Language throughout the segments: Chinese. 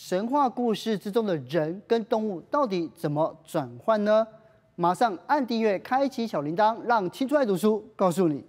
神话故事之中的人跟动物到底怎么转换呢？马上按订阅，开启小铃铛，让青春爱读书告诉你。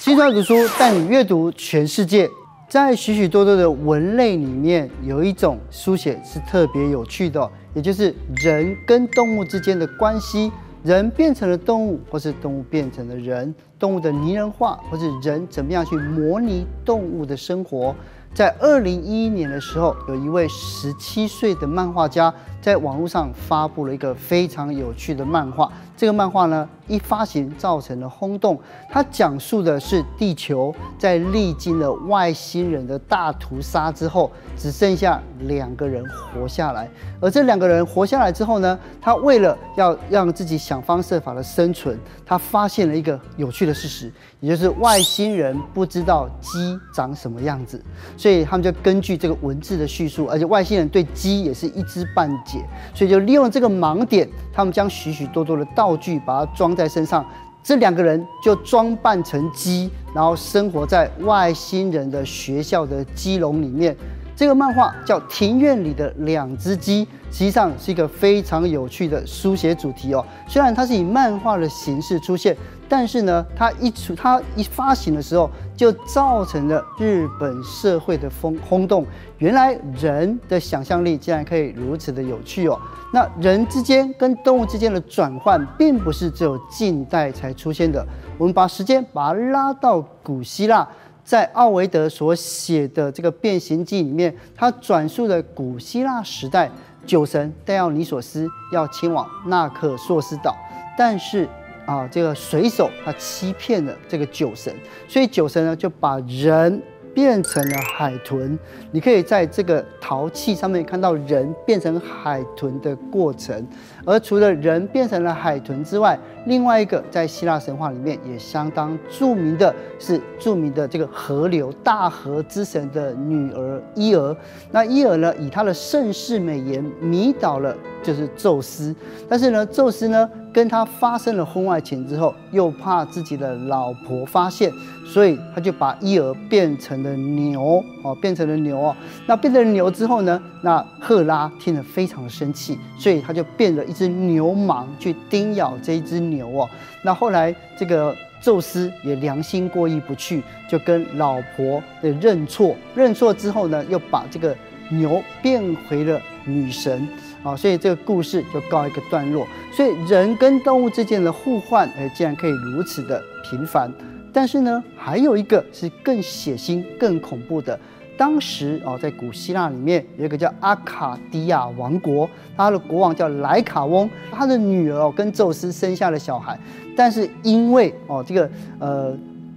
青春爱读书带你阅读全世界。在许许多多的文类里面，有一种书写是特别有趣的，也就是人跟动物之间的关系。人变成了动物，或是动物变成了人，动物的拟人化，或是人怎么样去模拟动物的生活。在二零一一年的时候，有一位十七岁的漫画家在网络上发布了一个非常有趣的漫画。这个漫画呢，一发行造成了轰动。它讲述的是地球在历经了外星人的大屠杀之后，只剩下两个人活下来。而这两个人活下来之后呢，他为了要让自己想方设法的生存，他发现了一个有趣的事实，也就是外星人不知道鸡长什么样子。所以他们就根据这个文字的叙述，而且外星人对鸡也是一知半解，所以就利用这个盲点，他们将许许多多的道具把它装在身上，这两个人就装扮成鸡，然后生活在外星人的学校的鸡笼里面。这个漫画叫《庭院里的两只鸡》，实际上是一个非常有趣的书写主题哦。虽然它是以漫画的形式出现，但是呢，它一出它一发行的时候，就造成了日本社会的风轰动。原来人的想象力竟然可以如此的有趣哦。那人之间跟动物之间的转换，并不是只有近代才出现的。我们把时间把它拉到古希腊。在奥维德所写的这个《变形记》里面，他转述了古希腊时代酒神戴奥尼索斯要前往纳克索斯岛，但是啊，这个水手他欺骗了这个酒神，所以酒神呢就把人。变成了海豚，你可以在这个陶器上面看到人变成海豚的过程。而除了人变成了海豚之外，另外一个在希腊神话里面也相当著名的是著名的这个河流大河之神的女儿伊俄。那伊俄呢，以她的盛世美颜迷倒了就是宙斯，但是呢，宙斯呢。跟他发生了婚外情之后，又怕自己的老婆发现，所以他就把伊尔变成了牛哦，变成了牛哦。那变成了牛之后呢，那赫拉听了非常的生气，所以他就变了一只牛蟒去叮咬这一只牛哦。那后来这个宙斯也良心过意不去，就跟老婆的认错，认错之后呢，又把这个牛变回了女神。啊，所以这个故事就告一个段落。所以人跟动物之间的互换，哎，竟然可以如此的频繁。但是呢，还有一个是更血腥、更恐怖的。当时啊，在古希腊里面有一个叫阿卡迪亚王国，他的国王叫莱卡翁，他的女儿哦跟宙斯生下了小孩。但是因为哦这个呃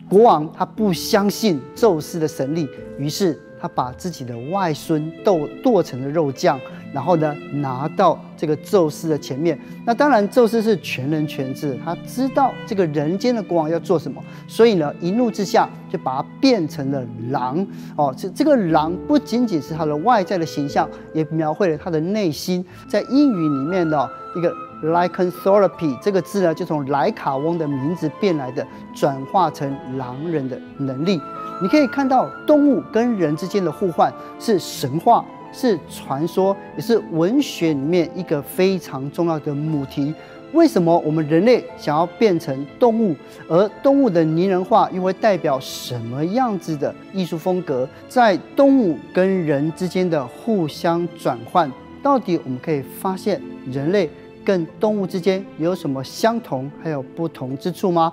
国王他不相信宙斯的神力，于是他把自己的外孙剁剁成了肉酱。然后呢，拿到这个宙斯的前面。那当然，宙斯是全能全智，他知道这个人间的国王要做什么，所以呢，一怒之下就把他变成了狼。哦，这这个狼不仅仅是他的外在的形象，也描绘了他的内心。在英语里面的一个 lycanthropy 这个字呢，就从莱卡翁的名字变来的，转化成狼人的能力。你可以看到，动物跟人之间的互换是神话。是传说，也是文学里面一个非常重要的母题。为什么我们人类想要变成动物，而动物的拟人化又会代表什么样子的艺术风格？在动物跟人之间的互相转换，到底我们可以发现人类跟动物之间有什么相同还有不同之处吗？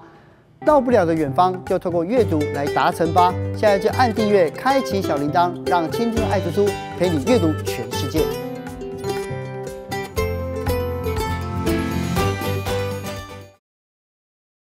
到不了的远方，就透过阅读来达成吧。现在就按订阅，开启小铃铛，让青春爱读书陪你阅读全世界。